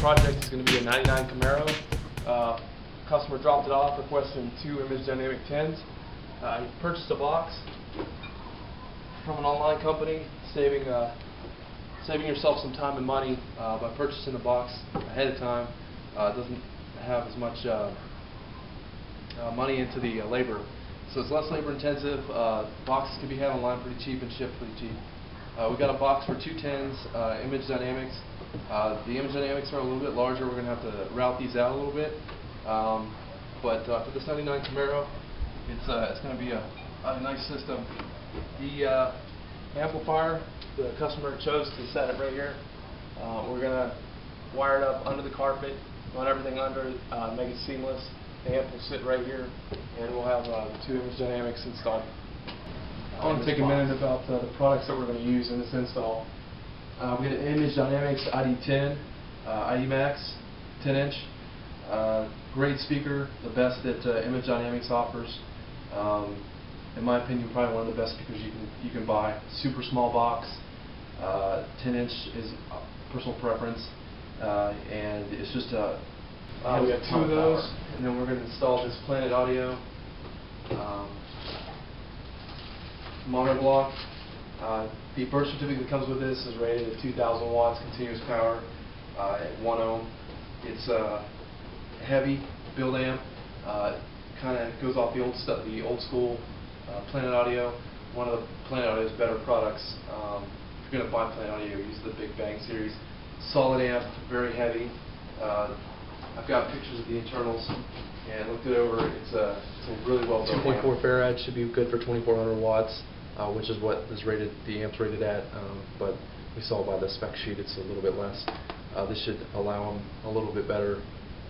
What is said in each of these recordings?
project is going to be a 99 Camaro. Uh, customer dropped it off requesting two Image Dynamic 10s. Uh, he purchased a box from an online company, saving uh, saving yourself some time and money uh, by purchasing the box ahead of time. Uh, it doesn't have as much uh, money into the labor, so it's less labor intensive. Boxes can be had online pretty cheap and shipped pretty cheap. Uh, we got a box for two tens, uh, Image Dynamics. Uh, the Image Dynamics are a little bit larger. We're going to have to route these out a little bit. Um, but uh, for the 79 Camaro, it's uh, it's going to be a, a nice system. The uh, amplifier, the customer chose to set it right here. We're going to wire it up under the carpet, run everything under, make it seamless. The amp will sit right here, and we'll have the two Image Dynamics installed. I want to take a minute about uh, the products that we're going to use in this install. Uh, we got an Image Dynamics ID10, uh, ID Max, 10 inch. Uh, great speaker, the best that uh, Image Dynamics offers. Um, in my opinion, probably one of the best speakers you can you can buy. Super small box, uh, 10 inch is personal preference, uh, and it's just a. Uh, we have two of power. those. and then we're going to install this Planet Audio. Um, mono block. Uh, the birth certificate that comes with this is rated at 2,000 watts continuous power uh, at 1 ohm. It's a heavy build amp. Uh, kind of goes off the old stuff, the old school uh, Planet Audio. One of the Planet Audio's better products. Um, if you're going to buy Planet Audio, use the Big Bang series. Solid amp, very heavy. Uh, I've got pictures of the internals and looked it over. It's a, it's a really well amp. 2.4 farad should be good for 2400 watts, uh, which is what is rated, the amp's rated at, um, but we saw by the spec sheet it's a little bit less. Uh, this should allow them a little bit better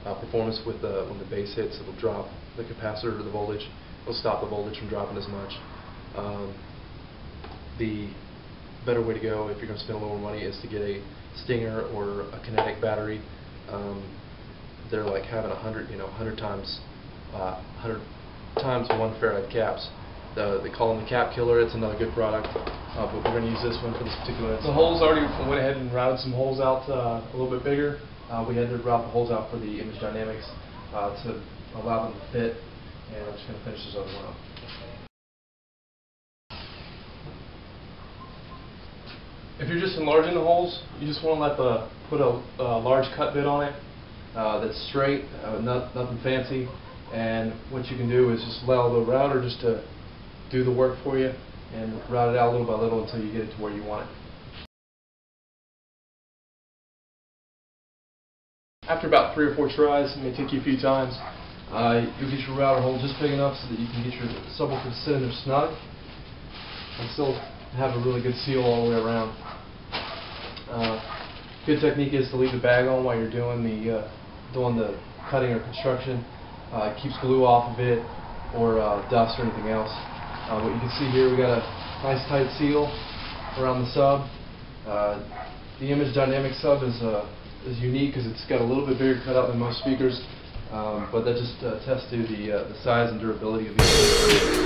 uh, performance with the, when the bass hits, it'll drop the capacitor to the voltage, it'll stop the voltage from dropping as much. Um, the better way to go if you're going to spend a little more money is to get a Stinger or a Kinetik battery. Um, they're like having a hundred, you know, hundred times, uh, hundred times one farad caps. The, they call them the cap killer. It's another good product, uh, but we're going to use this one for this particular. The holes already went ahead and routed some holes out uh, a little bit bigger. Uh, we had to route the holes out for the Image Dynamics uh, to allow them to fit, and I'm just going to finish this other one up. If you're just enlarging the holes, you just want to let the put a large cut bit on it uh, that's straight, uh, not, nothing fancy. And what you can do is just allow the router just to do the work for you and route it out little by little until you get it to where you want it. After about three or four tries, it may take you a few times, uh, you'll get your router hole just big enough so that you can get your subwoofer there snug and still have a really good seal all the way around. Uh, good technique is to leave the bag on while you're doing the uh, doing the cutting or construction. Uh, it keeps glue off of it or uh, dust or anything else. Uh, what you can see here, we got a nice tight seal around the sub. Uh, the Image Dynamic sub is uh, is unique because it's got a little bit bigger cutout than most speakers, um, but that just uh, attests to the uh, the size and durability of these.